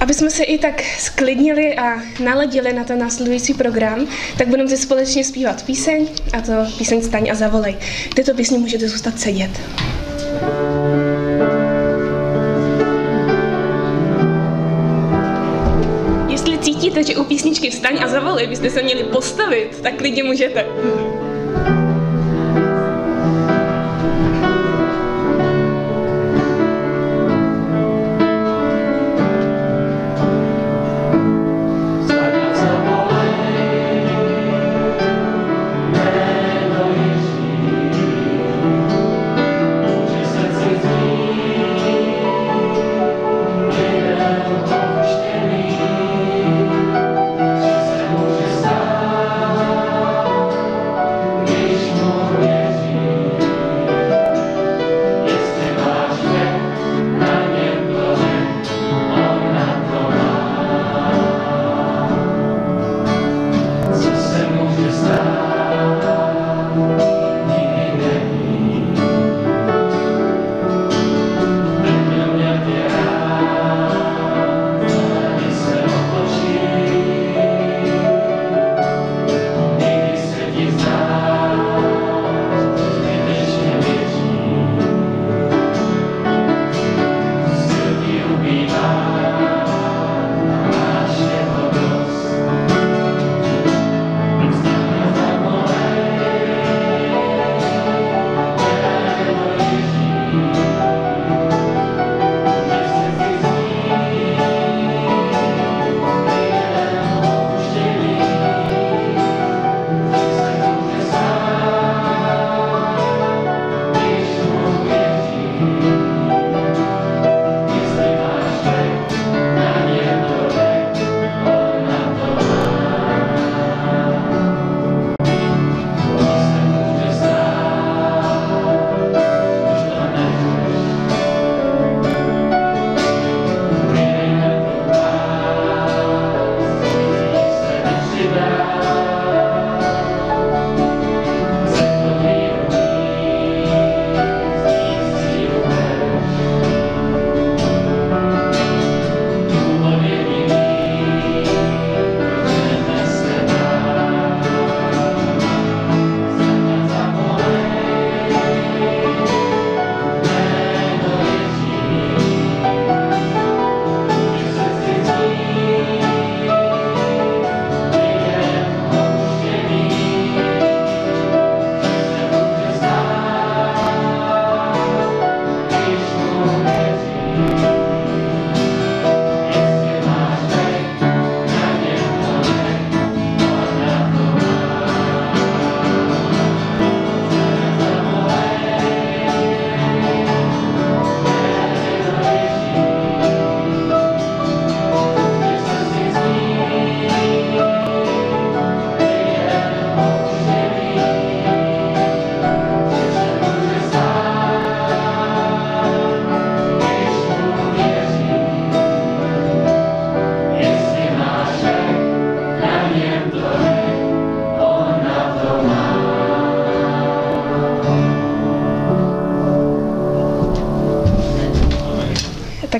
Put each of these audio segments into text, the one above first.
Aby jsme se i tak sklidnili a naladili na ten následující program, tak budeme si společně zpívat píseň, a to píseň Staň a zavolej. V této písni můžete zůstat sedět. Jestli cítíte, že u písničky Vstaň a zavolej byste se měli postavit, tak klidně můžete.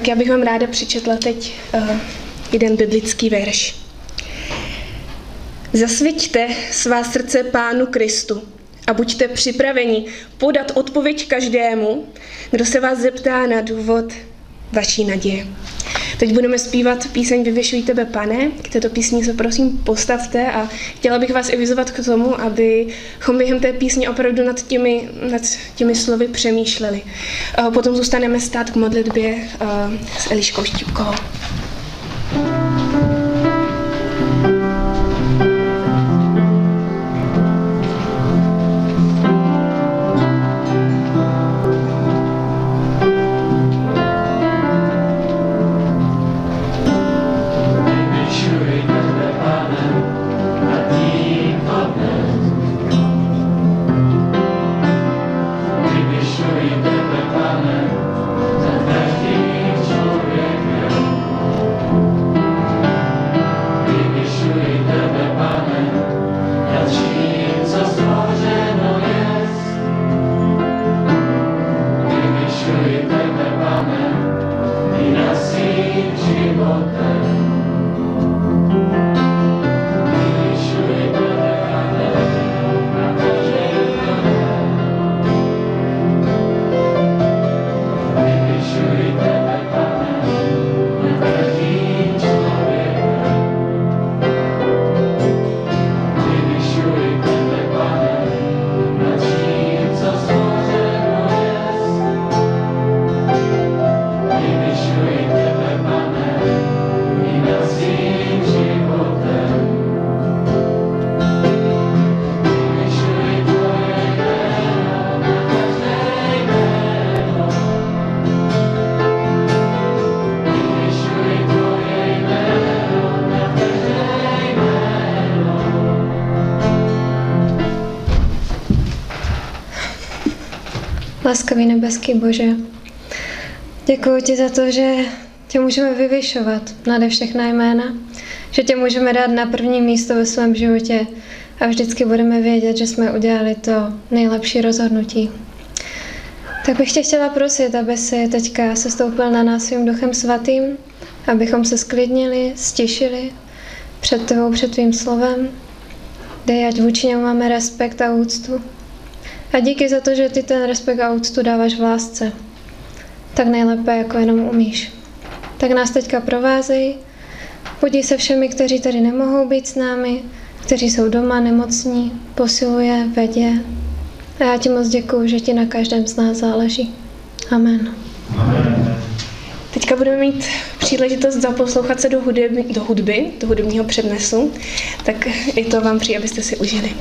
Já bych vám ráda přečetla teď uh, jeden biblický verš. Zasvěďte svá srdce Pánu Kristu a buďte připraveni podat odpověď každému, kdo se vás zeptá na důvod vaší naděje. Teď budeme zpívat píseň Vyvěšuj tebe, pane. K této písni se prosím postavte a chtěla bych vás i vyzvat k tomu, abychom během té písně opravdu nad těmi, nad těmi slovy přemýšleli. Potom zůstaneme stát k modlitbě s Eliškou Štipkovou. Laskavý nebeský Bože, děkuji ti za to, že tě můžeme vyvyšovat nade všechna jména, že tě můžeme dát na první místo ve svém životě a vždycky budeme vědět, že jsme udělali to nejlepší rozhodnutí. Tak bych tě chtěla prosit, aby si teďka se stoupil na nás svým duchem svatým, abychom se sklidnili, stišili před tvou, před tvým slovem. Dej, ať vůči němu máme respekt a úctu. A díky za to, že ty ten respekt a úctu dáváš v lásce. Tak nejlépe, jako jenom umíš. Tak nás teďka provázej. Podí se všemi, kteří tady nemohou být s námi, kteří jsou doma nemocní, posiluje, vedě. A já ti moc děkuju, že ti na každém z nás záleží. Amen. Amen. Teďka budeme mít příležitost zaposlouchat se do hudby, do hudby, do hudebního přednesu, tak i to vám přijde, abyste si užili.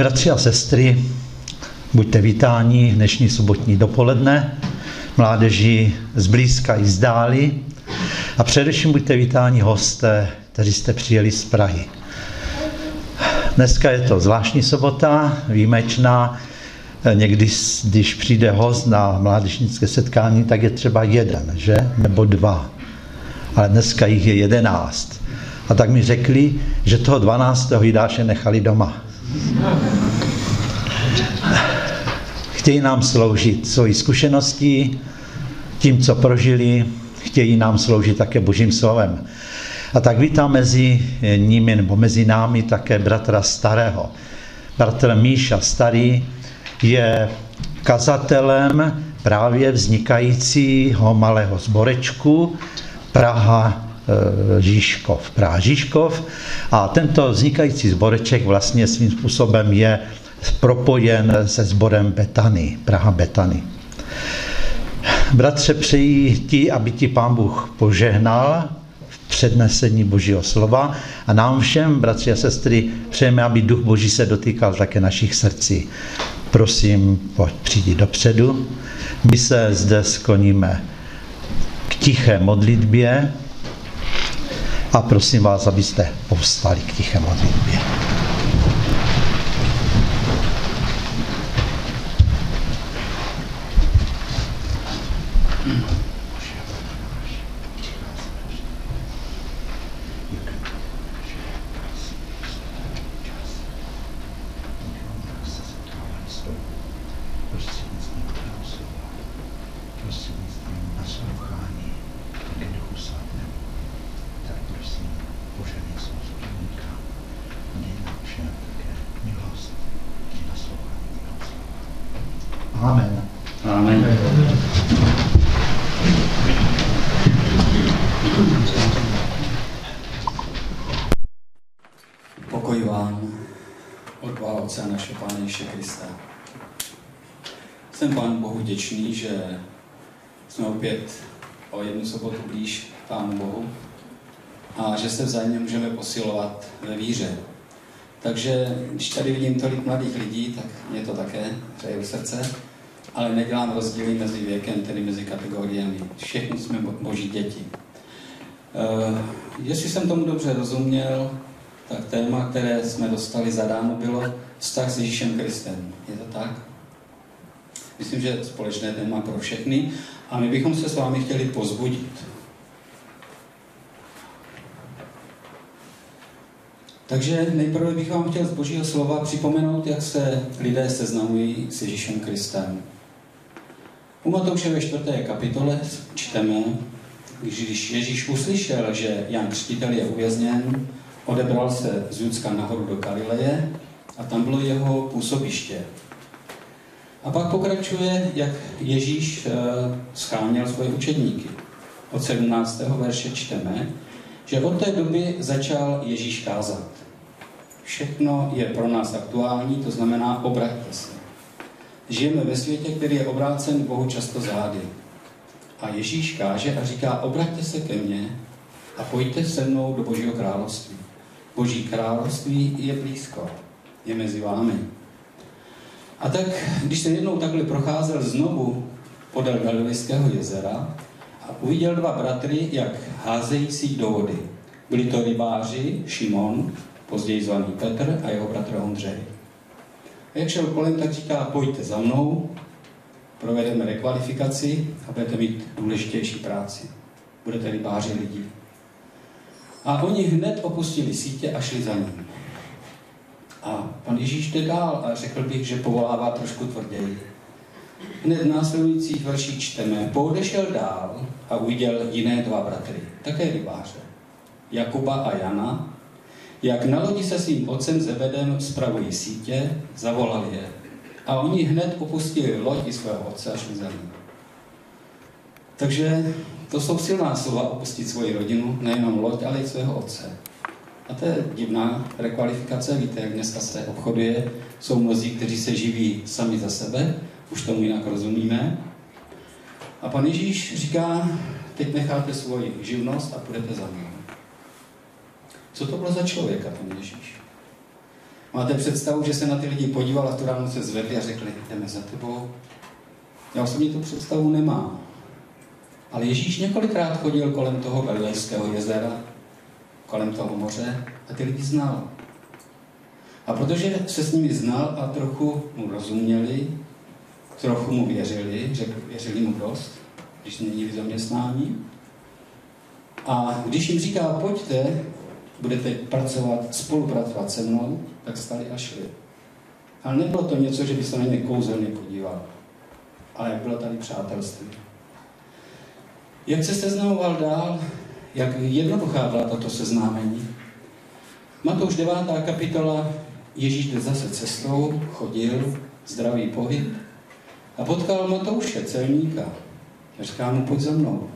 Bratři a sestry, buďte vítáni dnešní sobotní dopoledne, mládeži z blízka i z dály a především buďte vítáni hosté, kteří jste přijeli z Prahy. Dneska je to zvláštní sobota, výjimečná. Někdy, když přijde host na mládežnické setkání, tak je třeba jeden, že? Nebo dva. Ale dneska jich je jedenáct. A tak mi řekli, že toho 12. Jidáše nechali doma. Chtějí nám sloužit svojí zkušeností, tím, co prožili, chtějí nám sloužit také Božím slovem. A tak vítám mezi nimi nebo mezi námi také bratra starého. Bratr Míša Starý je kazatelem právě vznikajícího malého zborečku Praha Žižkov, Praha Žižkov. A tento vznikající zboreček vlastně svým způsobem je propojen se sborem Betany, Praha Betany. Bratře, přeji ti, aby ti pán Bůh požehnal v přednesení Božího slova a nám všem, bratři a sestry, přejeme, aby Duch Boží se dotýkal také našich srdcí. Prosím, pojď, přijdi dopředu. My se zde skloníme k tiché modlitbě, a prosím vás, abyste povstali k tiché modlitbě. Jsem Pánu Bohu děčný, že jsme opět o jednu sobotu blíž Pánu Bohu a že se vzájemně můžeme posilovat ve víře. Takže když tady vidím tolik mladých lidí, tak mě to také přeje u srdce, ale nedělám rozdíly mezi věkem, tedy mezi kategoriemi. Všichni jsme boží děti. Uh, jestli jsem tomu dobře rozuměl, tak téma, které jsme dostali zadáno, bylo vztah s Ježíšem Kristem. Je to tak? Myslím, že společné téma pro všechny a my bychom se s vámi chtěli pozbudit. Takže nejprve bych vám chtěl z Božího slova připomenout, jak se lidé seznamují s Ježíšem Kristem. U Matouše ve čtvrté kapitole čteme, když Ježíš uslyšel, že Jan Křtitel je uvězněn, odebral se z Judska nahoru do Galileje a tam bylo jeho působiště. A pak pokračuje, jak Ježíš eh, scháněl svoje učedníky. Od 17. verše čteme, že od té doby začal Ježíš kázat. Všechno je pro nás aktuální, to znamená obraťte se. Žijeme ve světě, který je obrácen Bohu často zády. A Ježíš káže a říká, obraťte se ke mně a pojďte se mnou do Božího království. Boží království je blízko, je mezi vámi. A tak, když se jednou takhle procházel znovu podél Galilejského jezera a uviděl dva bratry, jak házejí si do vody. Byli to rybáři, Šimon, později zvaný Petr a jeho bratr Ondřej. A jak šel kolem, tak říká, pojďte za mnou, provedeme rekvalifikaci a budete mít důležitější práci. Budete rybáři lidí. A oni hned opustili sítě a šli za ním. A pan Ježíš jde dál a řekl bych, že povolává trošku tvrději. Hned v následujících verších čteme, poudešel dál a uviděl jiné dva bratry, také rybáře, Jakuba a Jana, jak na lodi se svým otcem Zebedem spravují sítě, zavolali je. A oni hned opustili loď i svého otce a šli za ním. Takže to jsou silná slova opustit svoji rodinu, nejenom loď, ale i svého otce. A to je divná rekvalifikace, víte, jak dneska se obchoduje. Jsou mnozí, kteří se živí sami za sebe, už tomu jinak rozumíme. A pan Ježíš říká, teď necháte svoji živnost a půjdete za mnou. Co to bylo za člověka, pan Ježíš? Máte představu, že se na ty lidi podíval a tu ráno se zvedli a řekli, jdeme za tebou? Já osobně tu představu nemám. Ale Ježíš několikrát chodil kolem toho Galilejského jezera, kolem toho moře a ty lidi znal. A protože se s nimi znal a trochu mu rozuměli, trochu mu věřili, řekl, věřili mu dost, když změnili zaměstnání. A když jim říká, pojďte, budete pracovat, spolupracovat se mnou, tak stali a šli. Ale nebylo to něco, že by se na ně kouzelně podíval, ale bylo tady přátelství. Jak se seznamoval dál, jak jednoduchá byla tato seznámení. Matouš 9. kapitola, Ježíš jde zase cestou, chodil, zdravý pohyb a potkal Matouše, celníka. A říká mu, pojď za mnou.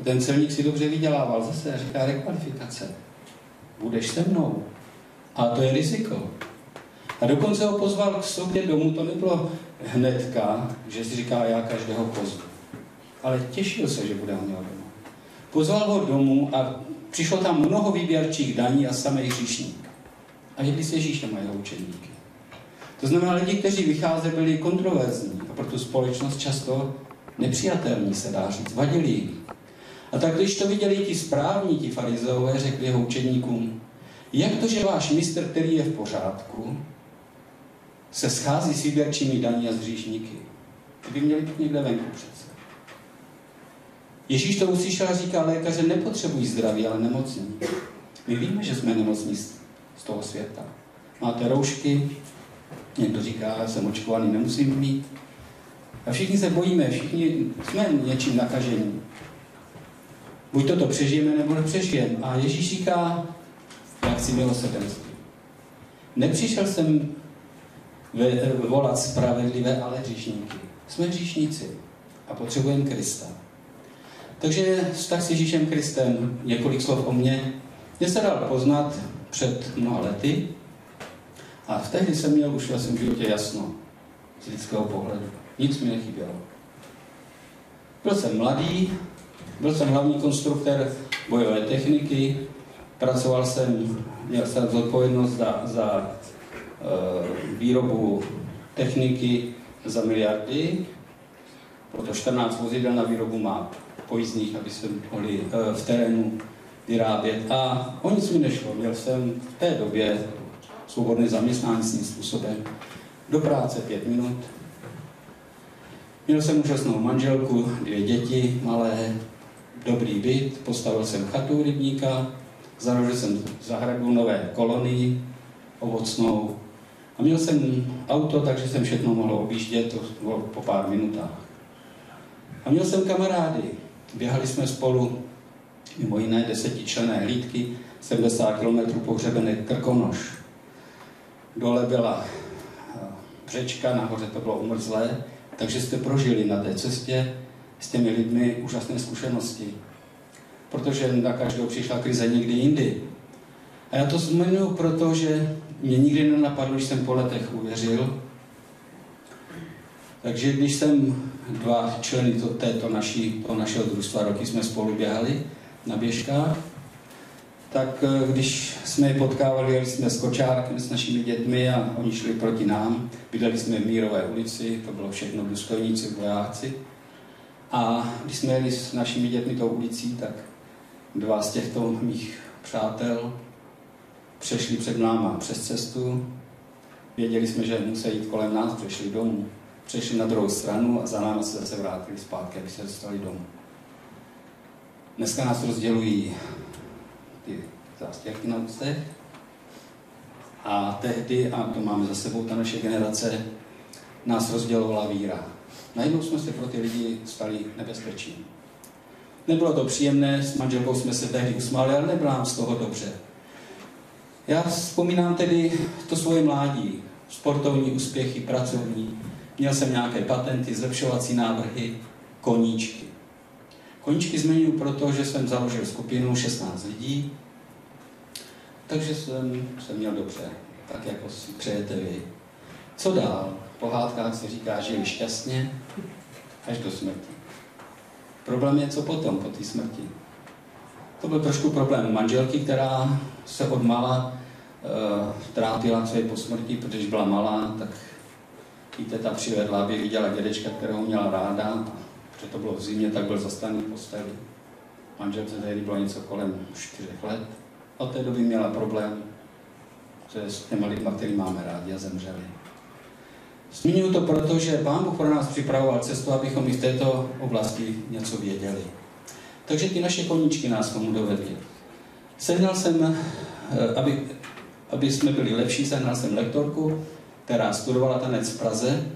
A ten celník si dobře vydělával zase a říká, rekvalifikace. Budeš se mnou. A to je riziko. A dokonce ho pozval k sobě domů, to nebylo hnedka, že si říká, já každého pozvu ale těšil se, že bude měl. Pozval ho domů a přišlo tam mnoho výběrčích daní a samý hříšník. A jedli s Ježíšem a jeho učeníky. To znamená, lidi, kteří vycházeli, byli kontroverzní a pro tu společnost často nepřijatelní, se dá říct, vadili jim. A tak když to viděli ti správní, ti farizeové, řekli jeho učeníkům, jak to, že váš mistr, který je v pořádku, se schází s výběrčími daní a s hříšníky? Ty by měli být někde venku přece. Ježíš to uslyšel a říká, lékaře nepotřebují zdraví, ale nemocní. My víme, že jsme nemocní z toho světa. Máte roušky, někdo říká, jsem očkovaný, nemusím mít. A všichni se bojíme, všichni jsme něčím nakažení. Buď toto přežijeme, nebo nepřežijeme. A Ježíš říká, já chci milosrdenství. Nepřišel jsem volat spravedlivé, ale hříšníky. Jsme hříšníci a potřebujeme Krista. Takže vztah s Ježíšem Kristem, několik slov o mně, mě se dal poznat před mnoha lety. A v tehdy jsem měl už ve svém životě jasno z lidského pohledu. Nic mi nechybělo. Byl jsem mladý, byl jsem hlavní konstruktor bojové techniky, pracoval jsem, měl jsem zodpovědnost za, za uh, výrobu techniky za miliardy, proto 14 vozidel na výrobu má pojízdných, aby se mohli uh, v terénu vyrábět. A o nic mi nešlo. Měl jsem v té době svobodné zaměstnání tím způsobem. Do práce pět minut. Měl jsem úžasnou manželku, dvě děti malé, dobrý byt, postavil jsem chatu rybníka, založil jsem zahradu nové kolonii ovocnou a měl jsem auto, takže jsem všechno mohl objíždět to bylo po pár minutách. A měl jsem kamarády. Běhali jsme spolu mimo jiné desetičlené hlídky, 70 km pohřebený Krkonoš. Dole byla břečka, nahoře to bylo umrzlé, takže jste prožili na té cestě s těmi lidmi úžasné zkušenosti. Protože na každého přišla krize někdy jindy. A já to zmiňuji proto, že mě nikdy nenapadlo, když jsem po letech uvěřil. Takže když jsem dva členy to, této naší, to našeho družstva, roky jsme spolu běhali na běžkách, tak eh, když jsme je potkávali, jeli jsme s kočárkem, s našimi dětmi a oni šli proti nám. Bydleli jsme v Mírové ulici, to bylo všechno důstojníci, vojáci. A když jsme jeli s našimi dětmi tou ulicí, tak dva z těchto mých přátel přešli před náma přes cestu. Věděli jsme, že musí jít kolem nás, přešli domů. Přešli na druhou stranu a za náma se zase vrátili zpátky, aby se dostali domů. Dneska nás rozdělují ty zástěrky na ústech. A tehdy, a to máme za sebou, ta naše generace, nás rozdělovala víra. Najednou jsme se pro ty lidi stali nebezpečí. Nebylo to příjemné, s manželkou jsme se tehdy usmáli, ale nebylo nám z toho dobře. Já vzpomínám tedy to svoje mládí, sportovní úspěchy, pracovní. Měl jsem nějaké patenty, zlepšovací návrhy, koníčky. Koníčky zmiňuji proto, že jsem založil skupinu 16 lidí, takže jsem se měl dobře, tak jako si přejete vy. Co dál? V pohádkách se říká, že je šťastně až do smrti. Problém je, co potom, po té smrti. To byl trošku problém manželky, která se od mala uh, trátila, co je po smrti, protože byla malá, tak víte, ta přivedla, aby viděla dědečka, kterého měla ráda, protože to bylo v zimě, tak byl zastaný v posteli. Manželce tehdy bylo něco kolem 4 let. Od té doby měla problém s těma lidma, který máme rádi a zemřeli. Zmiňuji to proto, že Pán Bůh pro nás připravoval cestu, abychom i v této oblasti něco věděli. Takže ty naše koníčky nás tomu dovedly. Sehnal jsem, eh, aby, aby jsme byli lepší, sehnal jsem lektorku, která studovala tanec v Praze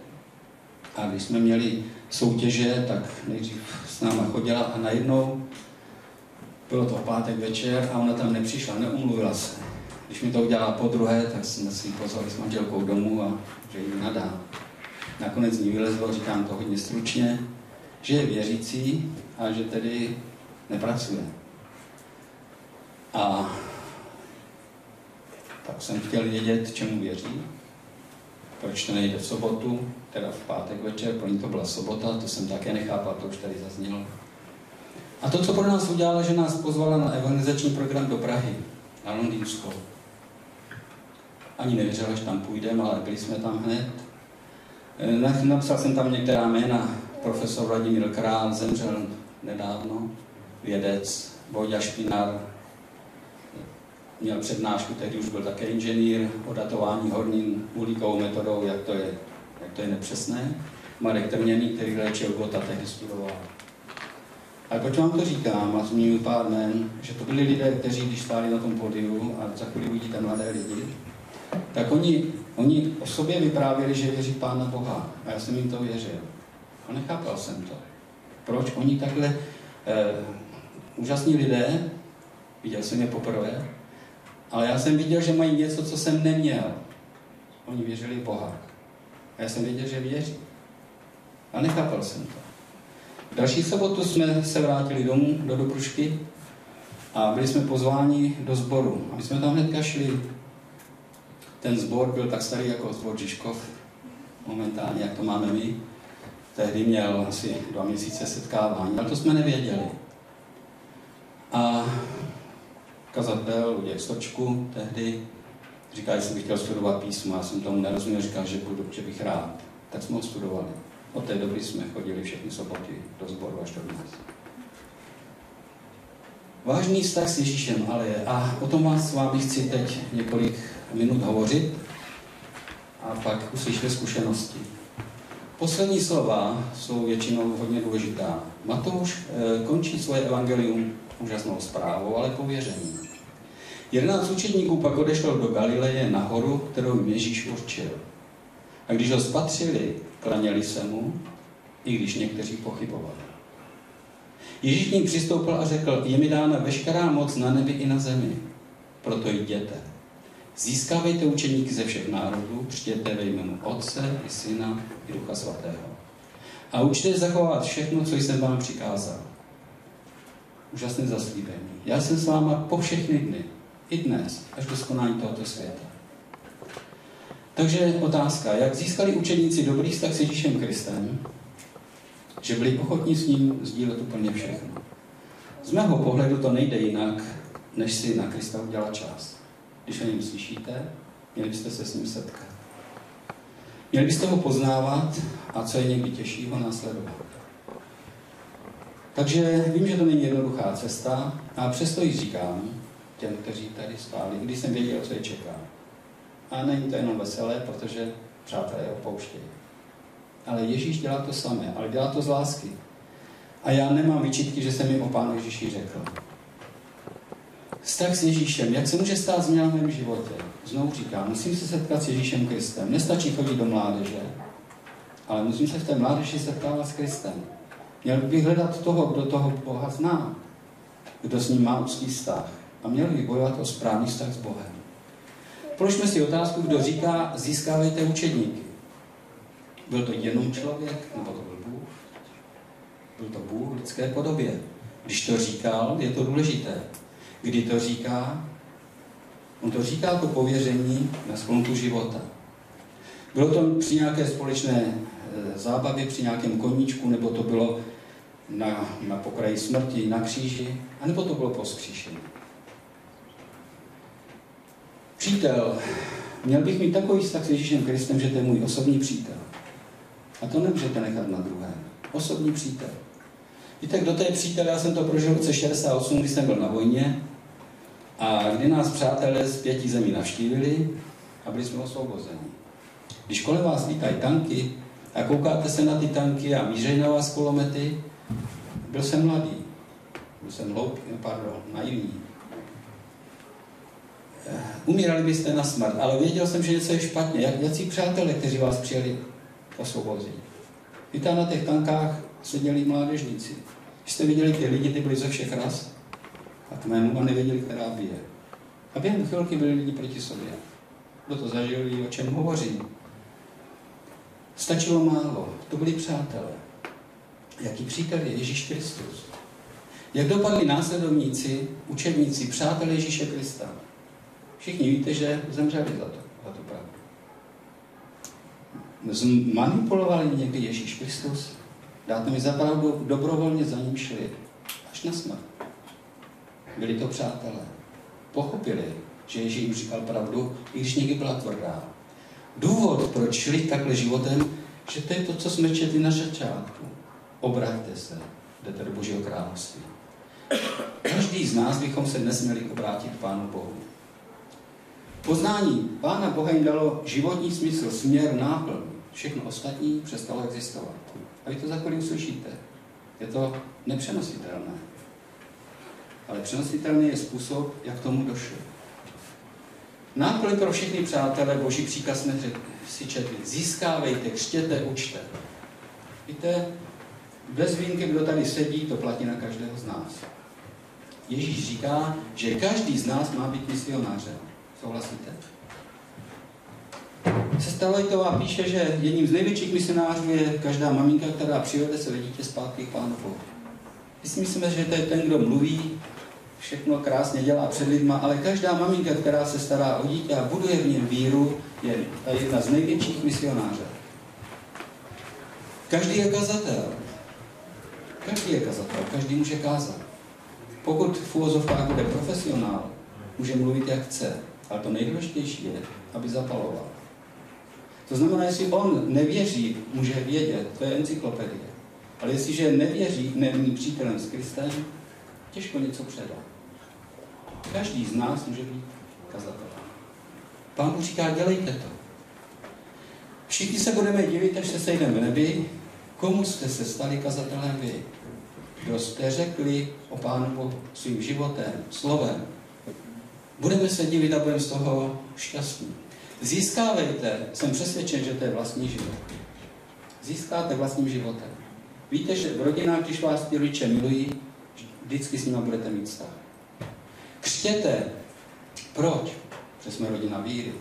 a když jsme měli soutěže, tak nejdřív s náma chodila a najednou bylo to v pátek večer a ona tam nepřišla, neumluvila se. Když mi to udělala po druhé, tak jsme si pozvali s manželkou domů a že jí nadá. Nakonec ní vylezlo, říkám to hodně stručně, že je věřící a že tedy nepracuje. A tak jsem chtěl vědět, čemu věří, proč to nejde v sobotu, teda v pátek večer, pro ní to byla sobota, to jsem také nechápal, to už tady zaznělo. A to, co pro nás udělala, že nás pozvala na evangelizační program do Prahy, na Londýnsko. Ani nevěřila, že tam půjdeme, ale byli jsme tam hned. Eh, napsal jsem tam některá jména. Profesor Vladimír Král zemřel nedávno, vědec, Vojda Špinar, měl přednášku, tehdy už byl také inženýr o datování hornin uhlíkovou metodou, jak to je, jak to je nepřesné. Marek Trměný, který léčil Gota, tehdy studoval. A proč vám to říkám a zmíním pár men, že to byli lidé, kteří, když stáli na tom podiu a za chvíli uvidíte mladé lidi, tak oni, oni o sobě vyprávěli, že věří Pána Boha. A já jsem jim to věřil. A nechápal jsem to. Proč oni takhle eh, úžasní lidé, viděl jsem je poprvé, ale já jsem viděl, že mají něco, co jsem neměl. Oni věřili v Boha. A já jsem věděl, že věří. A nechápal jsem to. Další sobotu jsme se vrátili domů do Dobrušky A byli jsme pozváni do sboru. A my jsme tam hnedka šli. Ten sbor byl tak starý jako sbor Žižkov, momentálně, jak to máme my. Tehdy měl asi dva měsíce setkávání, ale to jsme nevěděli. A kazatel Luděk Stočku tehdy říká, že bych chtěl studovat písmo, já jsem tomu nerozuměl, říkal, že, budu, že bych rád. Tak jsme ho studovali. Od té doby jsme chodili všechny soboty do sboru až do dnes. Vážný vztah s Ježíšem ale je, a o tom vás s vámi chci teď několik minut hovořit a pak uslyšíte zkušenosti. Poslední slova jsou většinou hodně důležitá. Matouš e, končí svoje evangelium úžasnou zprávou, ale pověřením. Jedenáct učedníků pak odešlo do Galileje nahoru, kterou jim Ježíš určil. A když ho spatřili, klaněli se mu, i když někteří pochybovali. Ježíš ním přistoupil a řekl, je mi dána veškerá moc na nebi i na zemi. Proto jděte. Získávejte učeníky ze všech národů, přijděte ve jménu Otce i Syna i Ducha Svatého. A učte zachovat všechno, co jsem vám přikázal. Úžasné zaslíbení. Já jsem s váma po všechny dny, i dnes, až do skonání tohoto světa. Takže otázka, jak získali učeníci dobrý vztah s Ježíšem Kristem, že byli ochotní s ním sdílet úplně všechno. Z mého pohledu to nejde jinak, než si na Krista udělat čas. Když o něm slyšíte, měli byste se s ním setkat. Měli byste ho poznávat a co je někdy těžší, ho následovat. Takže vím, že to není jednoduchá cesta, a přesto ji říkám těm, kteří tady stáli, když jsem věděl, co je čeká. A není to jenom veselé, protože přátelé opouštějí. Ale Ježíš dělá to samé, ale dělá to z lásky. A já nemám vyčitky, že jsem jim o Pánu Ježíši řekl. Vztah s Ježíšem, jak se může stát změna v mém životě? Znovu říkám, musím se setkat s Ježíšem Kristem. Nestačí chodit do mládeže, ale musím se v té mládeži setkávat s Kristem. Měl bych hledat toho, kdo toho Boha zná, kdo s ním má úzký vztah. A měl bych bojovat o správný vztah s Bohem. Položme si otázku, kdo říká, získávejte učedníky. Byl to jenom člověk, nebo to byl Bůh? Byl to Bůh v lidské podobě. Když to říkal, je to důležité. Kdy to říká? On to říká to pověření na sklonku života. Bylo to při nějaké společné zábavě, při nějakém koníčku, nebo to bylo na, na pokraji smrti, na kříži, anebo to bylo po skříšení. Přítel, měl bych mít takový vztah s Ježíšem Kristem, že to je můj osobní přítel. A to nemůžete nechat na druhé. Osobní přítel. Víte, kdo to je přítel? Já jsem to prožil v roce 68, když jsem byl na vojně. A kdy nás přátelé z pěti zemí navštívili a byli jsme osvobozeni. Když kolem vás lítají tanky a koukáte se na ty tanky a mířejí na vás kulomety, byl jsem mladý. Byl jsem hloupý, pardon, naivní. Umírali byste na smrt, ale věděl jsem, že něco je špatně. Jak, jací přátelé, kteří vás přijeli osvobozit. Víte, na těch tankách seděli mládežníci. Když jste viděli ty lidi, ty byli ze všech ras a kmenů a nevěděli, která bije. A během chvilky byli lidi proti sobě. Kdo to zažil, o čem hovořím. Stačilo málo. To byli přátelé. Jaký přítel je Ježíš Kristus? Jak dopadli následovníci, učebníci, přátelé Ježíše Krista? Všichni víte, že zemřeli za to, za tu pravdu. Zmanipulovali někdy Ježíš Kristus? Dáte mi za pravdu, dobrovolně za ním šli. Až na smrt. Byli to přátelé. Pochopili, že Ježíš jim říkal pravdu, i když někdy byla tvrdá. Důvod, proč šli takhle životem, že to je to, co jsme četli na začátku. Obraťte se, jdete do Božího království. Každý z nás bychom se dnes měli obrátit Pánu Bohu. Poznání Pána Boha jim dalo životní smysl, směr, náplň. Všechno ostatní přestalo existovat. A vy to za chvíli uslyšíte. Je to nepřenositelné. Ale přenositelný je způsob, jak tomu došlo. Náplň pro všechny přátelé, boží příkaz jsme si četli. Získávejte, křtěte, učte. Víte, bez výjimky, kdo tady sedí, to platí na každého z nás. Ježíš říká, že každý z nás má být misionářem. Souhlasíte? Sestava píše, že jedním z největších misionářů je každá maminka, která přivede své dítě zpátky k Pánu Bohu. Si myslíme, že to je ten, kdo mluví všechno krásně dělá před lidma, ale každá maminka, která se stará o dítě a buduje v něm víru, je jedna z největších misionářů. Každý je kazatel. Každý je kazatel, každý může kázat. Pokud v úvozovkách bude profesionál, může mluvit jak chce, ale to nejdůležitější je, aby zapaloval. To znamená, jestli on nevěří, může vědět, to je encyklopedie. Ale jestliže nevěří, není přítelem s Kristem, těžko něco předá. Každý z nás může být kazatel. Pán Bůh říká, dělejte to. Všichni se budeme divit, až se sejdeme v nebi, komu jste se stali kazatelem vy. Kdo jste řekli o Pánu Bohu svým životem, slovem. Budeme se divit a budeme z toho šťastní. Získávejte, jsem přesvědčen, že to je vlastní život. Získáte vlastním životem. Víte, že v rodinách, když vás ty rodiče milují, vždycky s nimi budete mít vztah. Křtěte. Proč? Protože jsme rodina víry.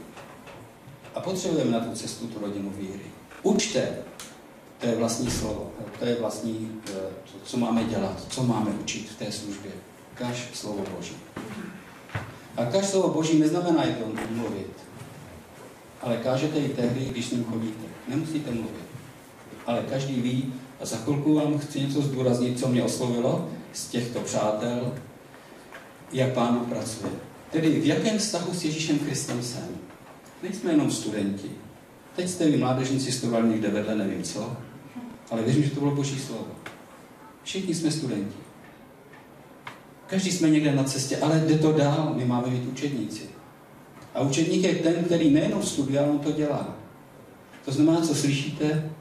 A potřebujeme na tu cestu tu rodinu víry. Učte. To je vlastní slovo. To je vlastní, eh, co máme dělat, co máme učit v té službě. Kaž slovo Boží. A kaž slovo Boží neznamená jenom mluvit. Ale kážete i tehdy, když s ním chodíte. Nemusíte mluvit. Ale každý ví, a za chvilku vám chci něco zdůraznit, co mě oslovilo z těchto přátel, jak Pán pracuje. Tedy v jakém vztahu s Ježíšem Kristem jsem. Nejsme jenom studenti. Teď jste vy mládežníci studovali někde vedle, nevím co, ale věřím, že to bylo Boží slovo. Všichni jsme studenti. Každý jsme někde na cestě, ale jde to dál, my máme být učedníci. A učedník je ten, který nejenom studuje, ale on to dělá. To znamená, co slyšíte,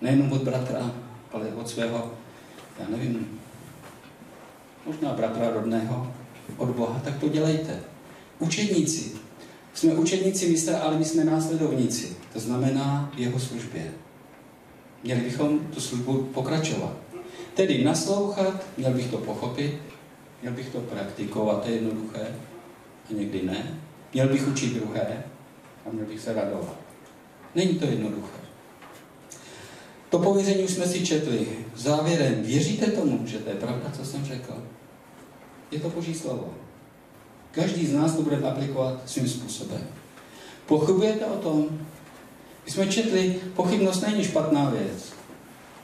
nejenom od bratra, ale od svého, já nevím, možná bratra rodného, od Boha, tak to dělejte. Učedníci. Jsme učedníci mistra, ale my jsme následovníci. To znamená jeho službě. Měli bychom tu službu pokračovat. Tedy naslouchat, měl bych to pochopit, měl bych to praktikovat, to je jednoduché, a někdy ne. Měl bych učit druhé a měl bych se radovat. Není to jednoduché. To pověření už jsme si četli. Závěrem, věříte tomu, že to je pravda, co jsem řekl? Je to Boží slovo. Každý z nás to bude aplikovat svým způsobem. Pochybujete o tom? My jsme četli, pochybnost není špatná věc.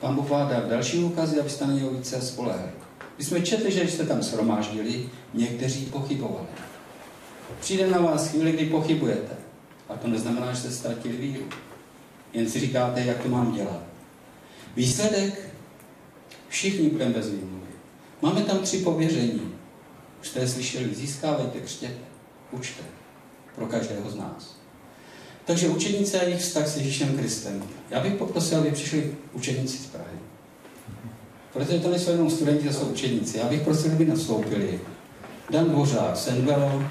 Pán Bůh vám dá další ukazy, abyste na něho více spolehli. My jsme četli, že jste tam shromáždili, někteří pochybovali. Přijde na vás chvíli, kdy pochybujete. A to neznamená, že jste ztratili víru. Jen si říkáte, jak to mám dělat. Výsledek? Všichni budeme bez výmluvy. Máme tam tři pověření. Už jste je slyšeli, získávejte, křtěte, učte. Pro každého z nás. Takže učeníci a jejich vztah s Ježíšem Kristem. Já bych poprosil, aby přišli učeníci z Prahy. Protože to nejsou jenom studenti, to jsou učeníci. Já bych prosil, aby nastoupili. Dan Dvořák, Senvelo,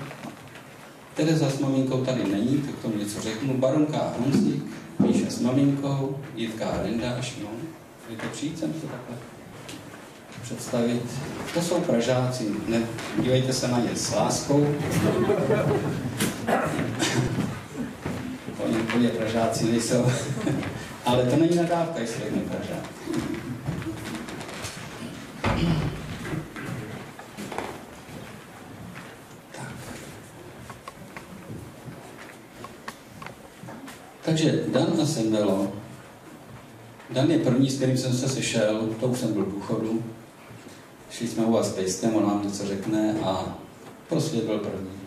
Tereza s maminkou tady není, tak tomu něco řeknu. Baronka Honzík, píše s maminkou, Jitka Rendáš, no. Můžete přijít sem to takhle představit. To jsou Pražáci, ne, dívejte se na ně s láskou. Oni úplně Pražáci nejsou, ale to není nadávka, jestli řekne Pražák. Takže Dan a Sembelo. Dan je první, s kterým jsem se sešel, to už jsem byl v důchodu. Šli jsme u vás pejskem, on nám něco řekne a prostě byl první.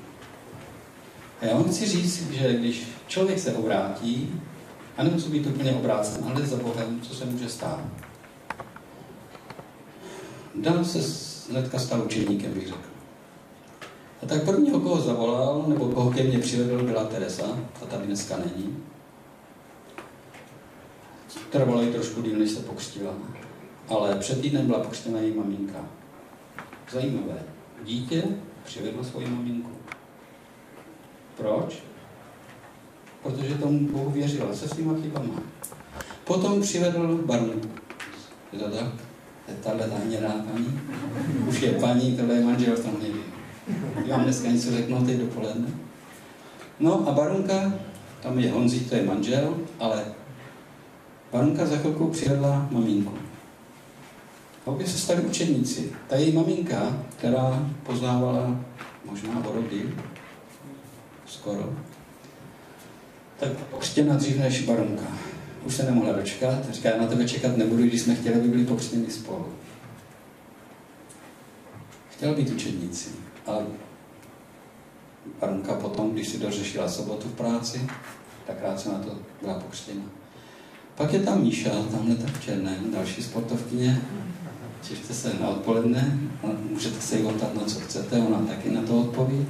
A já vám chci říct, že když člověk se obrátí, a nemusí být úplně obrácen, ale za Bohem, co se může stát. Dan se hnedka stal učeníkem, bych řekl. A tak prvního, koho zavolal, nebo koho ke mně přivedl, byla Teresa, ta tady dneska není. Trvalo jí trošku díl, než se pokřtila. Ale před týdnem byla pokřtěna její maminka. Zajímavé. Dítě přivedlo svoji maminku. Proč? Protože tomu Bohu věřila se svýma chybama. Potom přivedl barnu. Je to tak? Je tahle ta hnědá paní? Už je paní, tohle je manžel v tom hnědý. vám dneska něco řeknu teď dopoledne. No a barunka, tam je Honzí, to je manžel, ale Barunka za chvilku přivedla maminku. Obě se stali učedníci. Ta její maminka, která poznávala možná vorody, skoro, tak pokřtěna dřív než baronka. Už se nemohla dočkat, říká, já na tebe čekat nebudu, když jsme chtěli, aby byli pokřtěni spolu. Chtěl být učedníci, ale baronka potom, když si dořešila sobotu v práci, tak krátce na to byla pokřtěna. Pak je tam Míša, tamhle tak v černém, další sportovkyně. Těšte se na odpoledne, můžete se jí optat na co chcete, ona taky na to odpoví.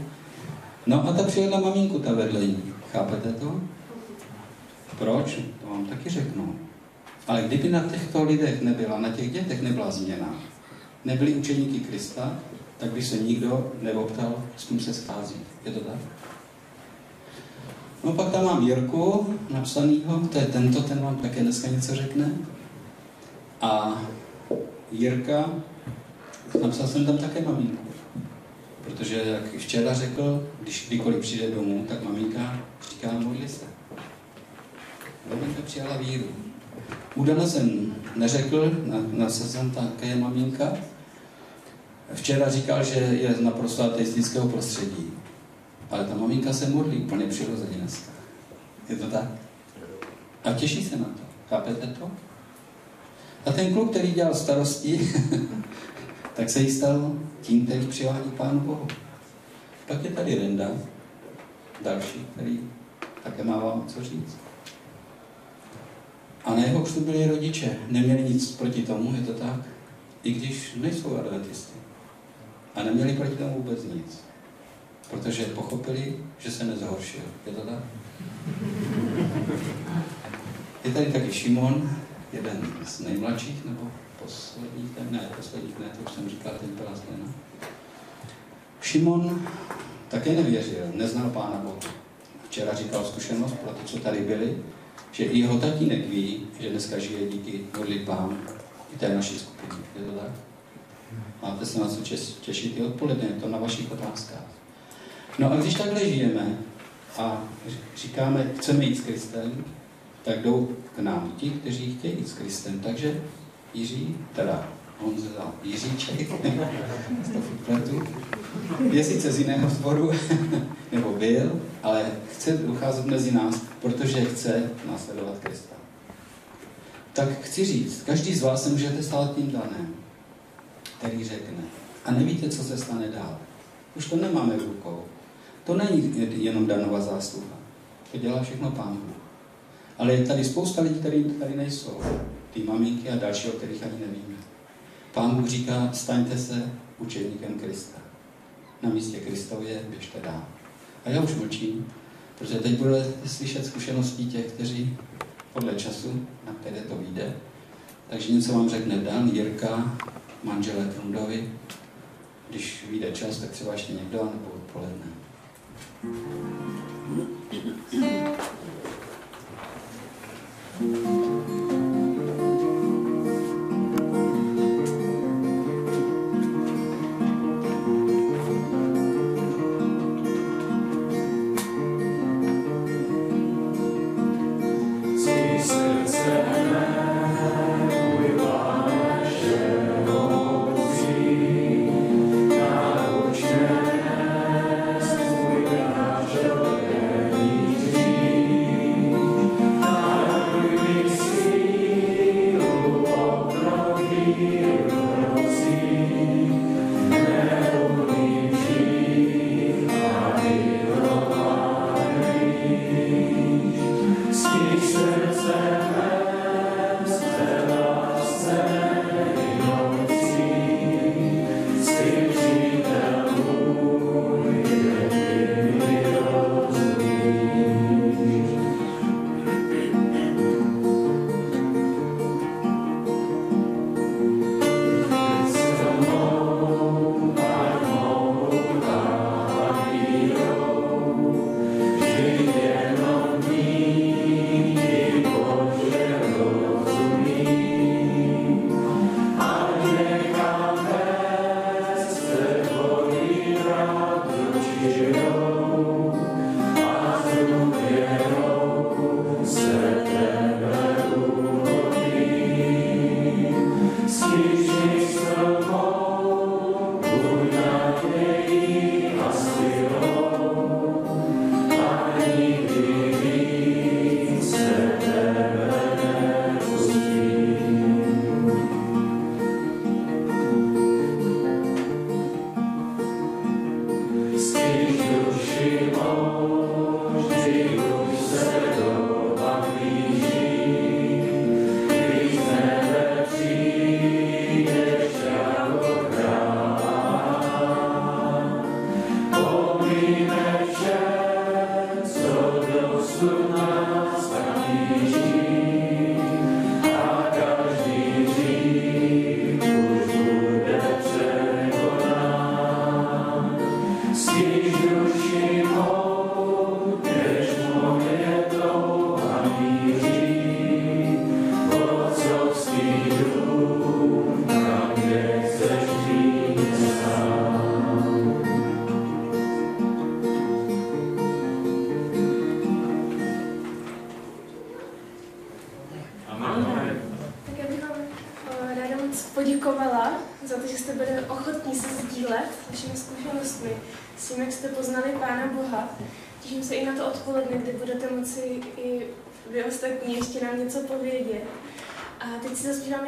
No a ta přijedla maminku, ta vedlení. Chápete to? Proč? To vám taky řeknu. Ale kdyby na těchto lidech nebyla, na těch dětech nebyla změna, nebyli učeníky Krista, tak by se nikdo neoptal, s kým se schází. Je to tak? No pak tam mám Jirku napsanýho, to je tento, ten vám také dneska něco řekne. A Jirka, napsal jsem tam také maminku. Protože, jak včera řekl, když kdykoliv přijde domů, tak maminka říká, modli se. Maminka přijala víru. Udana jsem neřekl, na, na jsem také maminka. Včera říkal, že je naprosto ateistického prostředí. Ale ta maminka se modlí úplně přirozeně dneska. Je to tak? A těší se na to. Chápete to? A ten kluk, který dělal starosti, tak se jí stal tím, který přivádí Pánu Bohu. Pak je tady Renda, další, který také má vám co říct. A na jeho křtu byli rodiče. Neměli nic proti tomu, je to tak? I když nejsou adventisty. A neměli proti tomu vůbec nic. Protože pochopili, že se nezhoršil. Je to tak? Je tady taky Šimon, jeden z nejmladších, nebo posledních, ne, posledních ne, to už jsem říkal, ten byla změna. Šimon také nevěřil, neznal Pána Boha. Včera říkal zkušenost pro ty, co tady byli, že i jeho tatínek ví, že dneska žije díky pán i té naší skupině. Je to tak? Máte se na co těšit i odpoledne, je to na vašich otázkách. No a když takhle žijeme a říkáme, chceme jít s Kristem, tak jdou k nám ti, kteří chtějí s Kristem. Takže Jiří, teda Honza Jiříček, to je sice z jiného sboru, nebo byl, ale chce ucházet mezi nás, protože chce následovat Krista. Tak chci říct, každý z vás se můžete stát tím danem, který řekne, a nevíte, co se stane dál. Už to nemáme v rukou. To není jenom danová zásluha. To dělá všechno Pán Bůh. Ale je tady spousta lidí, kteří tady nejsou. Ty maminky a další, o kterých ani nevíme. Pán Bůh říká, staňte se učeníkem Krista. Na místě Kristově běžte dál. A já už mlčím, protože teď budete slyšet zkušenosti těch, kteří podle času, na které to vyjde, takže něco vám řekne Dan, Jirka, manžele Trundovi, když vyjde čas, tak třeba ještě někdo, nebo odpoledne.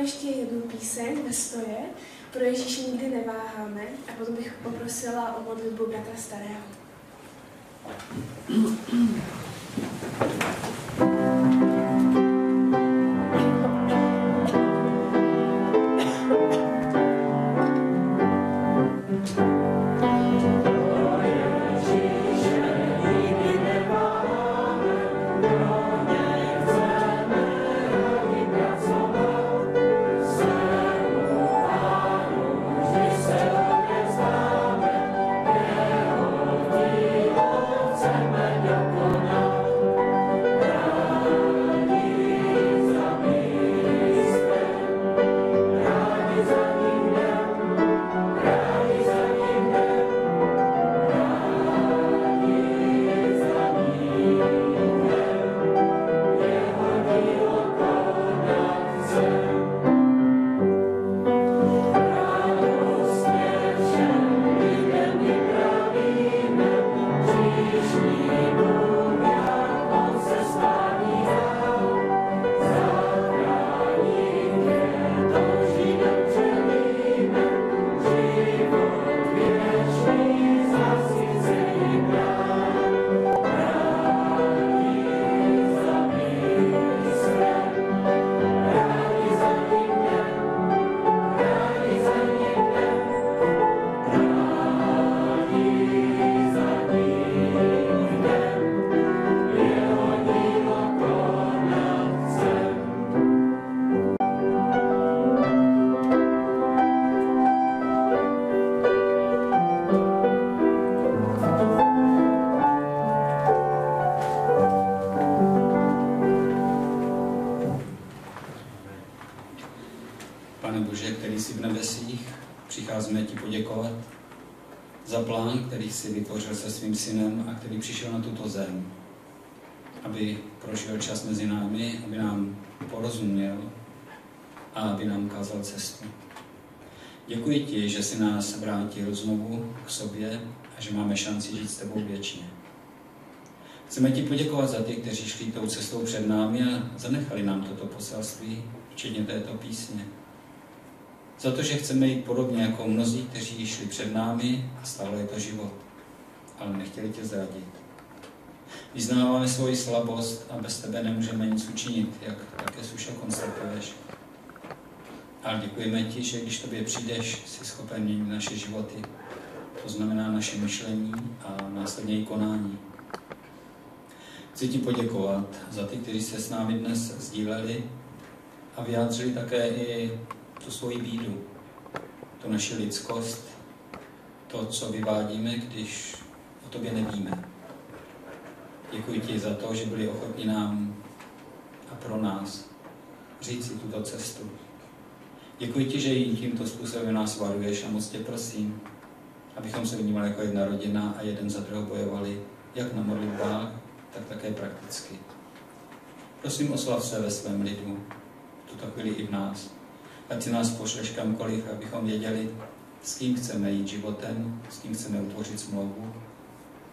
Ještě jednu píseň ve stoje. Pro Ježíše nikdy neváháme. A potom bych poprosila o modlitbu bratra starého. V nebesích, přicházíme ti poděkovat za plán, který jsi vytvořil se svým synem a který přišel na tuto zem, aby prošel čas mezi námi, aby nám porozuměl a aby nám ukázal cestu. Děkuji ti, že jsi nás vrátil znovu k sobě a že máme šanci žít s tebou věčně. Chceme ti poděkovat za ty, kteří šli tou cestou před námi a zanechali nám toto poselství, včetně této písně. Za to, že chceme jít podobně jako mnozí, kteří šli před námi a stále je to život, ale nechtěli tě zradit. Vyznáváme svoji slabost a bez tebe nemůžeme nic učinit, jak také suša konstatuješ. Ale děkujeme ti, že když tobě přijdeš, jsi schopen měnit naše životy. To znamená naše myšlení a následně i konání. Chci ti poděkovat za ty, kteří se s námi dnes sdíleli a vyjádřili také i tu svoji bídu, tu naši lidskost, to, co vyvádíme, když o tobě nevíme. Děkuji ti za to, že byli ochotni nám a pro nás říct si tuto cestu. Děkuji ti, že i tímto způsobem nás varuješ a moc tě prosím, abychom se vnímali jako jedna rodina a jeden za druhého bojovali, jak na modlitbách, tak také prakticky. Prosím, oslav se ve svém lidu, tuto chvíli i v nás. Ať si nás pošleš kamkoliv, abychom věděli, s kým chceme jít životem, s kým chceme utvořit smlouvu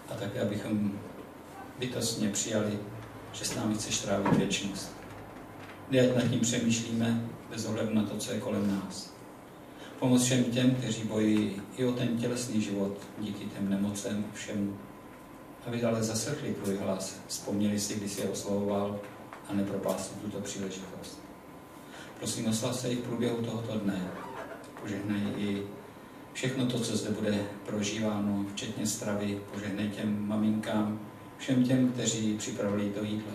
a také, abychom bytostně přijali, že s námi chceš trávit věčnost. Ať nad tím přemýšlíme bez ohledu na to, co je kolem nás. Pomoc všem těm, kteří bojí i o ten tělesný život díky těm nemocem, všem, aby ale zaslechli tvůj hlas, vzpomněli si, kdy jsi je oslovoval a nepropásli tuto příležitost. Prosím, oslav se i v průběhu tohoto dne. Požehnej i všechno to, co zde bude prožíváno, včetně stravy. Požehnej těm maminkám, všem těm, kteří připravili to jídlo.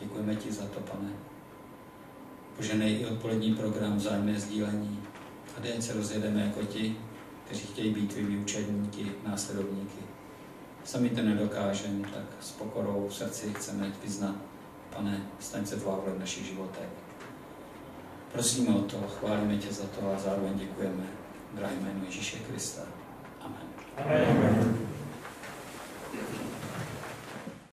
Děkujeme ti za to, pane. Poženej i odpolední program vzájemné sdílení. A den se rozjedeme jako ti, kteří chtějí být tvými učedníky, následovníky. Sami to nedokážeme, tak s pokorou v srdci chceme vyznat, pane, staň se tvá v našich životech. Prosíme o to, chválíme tě za to a zároveň děkujeme. Drahý jméno Ježíše Krista. Amen. Amen.